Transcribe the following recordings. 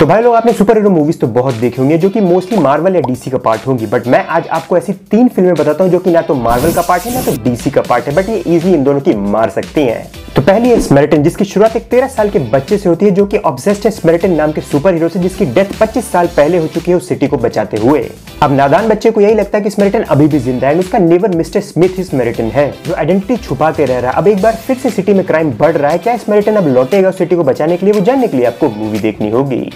तो भाई लोग, आपने सुपर हीरो मूवीज़ तो बहुत देखी होंगी, जो कि मोस्टली मार्वल या डीसी का पार्ट होंगी बट मैं आज आपको ऐसी तीन फ़िल्में बताता हूँ, जो कि ना तो मार्वल का पार्ट है, ना तो डीसी का पार्ट है बट ये इजिली इन दोनों की मार सकती हैं। तो पहली है स्मेरिटन जिसकी शुरुआत एक तेरह साल के बच्चे से होती है, जो कि ऑब्सेस्ड है स्मेरिटन नाम के सुपर हीरो से, जिसकी डेथ 25 साल पहले हो चुकी है उस सिटी को बचाते हुए। अब नादान बच्चे को यही लगता है कि स्मेरिटन अभी भी ज़िंदा है उसका नेवर मिस्टर स्मिथ ही स्मेरिटन है, जो आइडेंटिटी छुपाते रह रहा है। अब एक बार फिर से सिटी में क्राइम बढ़ रहा है, क्या स्मेरिटन अब लौटेगा उस सिटी को बचाने के लिए? वो जानने के लिए आपको मूवी देखनी होगी।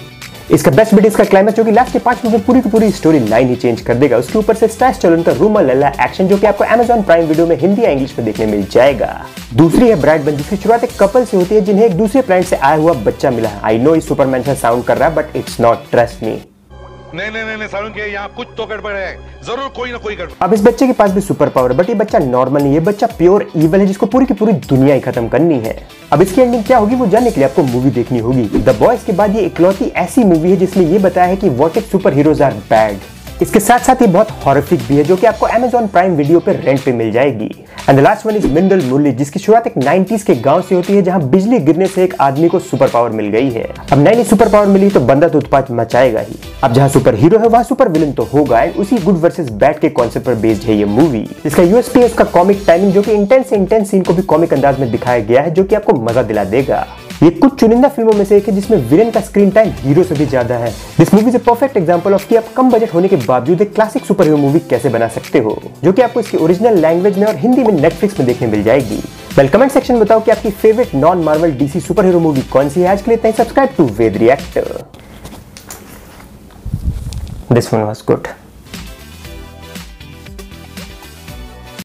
इसका बेस्ट बिट इसका क्लाइमेक्स जो कि लास्ट के पाँच मिनट में पूरी की पूरी स्टोरी लाइन ही चेंज कर देगा। उसके ऊपर से स्टाइस चलन का रूमा लल्ला एक्शन जो कि आपको अमेजॉन प्राइम वीडियो में हिंदी या इंग्लिश में देखने मिल जाएगा। दूसरी है ब्राइट बन जिसकी शुरुआत एक कपल से होती है, जिन्हें एक दूसरे प्लांट से आया हुआ बच्चा मिला है। आई नो इस सुपरमैन से साउंड कर रहा है but it's not trust me नहीं नहीं नहीं, के यहाँ कुछ तो गड़बड़ है। ज़रूर कोई ना कोई गड़बड़। अब इस बच्चे के पास भी सुपर पावर बट ये बच्चा नॉर्मल नहीं है बच्चा प्योर इवल है जिसको पूरी की पूरी दुनिया ही खत्म करनी है। अब इसकी एंडिंग क्या होगी वो जानने के लिए आपको मूवी देखनी होगी। द बॉयज़ के बाद ये इकलौती ऐसी मूवी है जिसमें ये बताया है कि what if super heroes are bad इसके साथ साथ ये बहुत हॉरिफिक भी है, जो कि आपको Amazon प्राइम वीडियो पे रेंट पे मिल जाएगी। And the last one is Minnal Murali जिसकी शुरुआत एक 90s के गाँव से होती है, जहाँ बिजली गिरने से एक आदमी को सुपर पावर मिल गई है। अब नई नई सुपर पावर मिली तो बंदा तो उत्पाद मचाएगा ही। अब जहाँ सुपर हीरो है, वहाँ सुपर विलन तो होगा एंड उसी गुड वर्सेस बैड के कॉन्सेप्ट पर बेस्ड है ये मूवी इसका यूएसपी है इसका कॉमिक टाइमिंग जो कि इंटेंस इंटेंस सीन को भी कॉमिक अंदाज में दिखाया गया है, जो कि आपको मज़ा दिला देगा। ये कुछ चुनिंदा फ़िल्मों में से एक है जिसमें विलेन का स्क्रीन टाइम हीरो से भी ज़्यादा है। This movie is perfect example of कि आप कम बजट होने के बावजूद एक क्लासिक सुपर हीरो मूवी कैसे बना सकते हो, जो कि आपको इसकी ओरिजिनल लैंग्वेज में और हिंदी में नेटफ्लिक्स में देखने मिल जाएगी। वेल कमेंट सेक्शन बताओ कि आपकी favourite non Marvel DC super hero movie कौन सी है। आज के लिए subscribe to Ved react this one was good